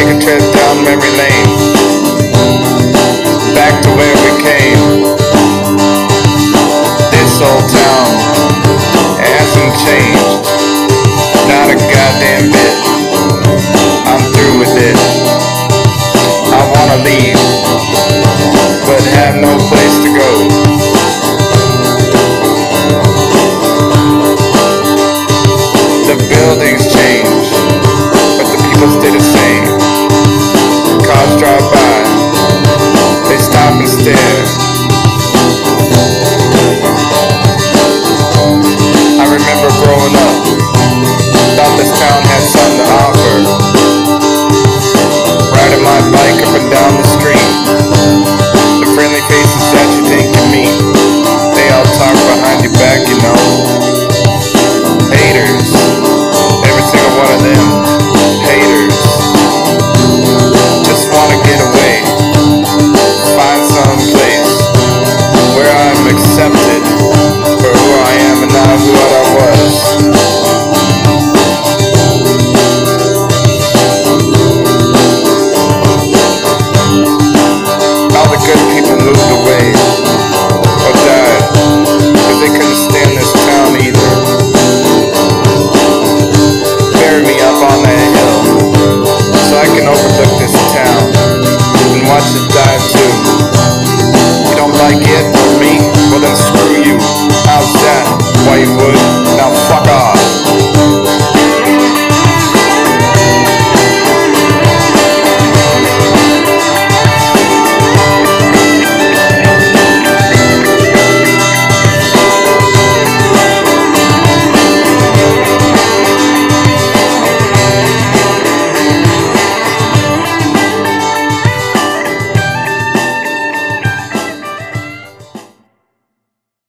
take a trip down memory lane. Back to where we came. This old town hasn't changed. Yeah. Now fuck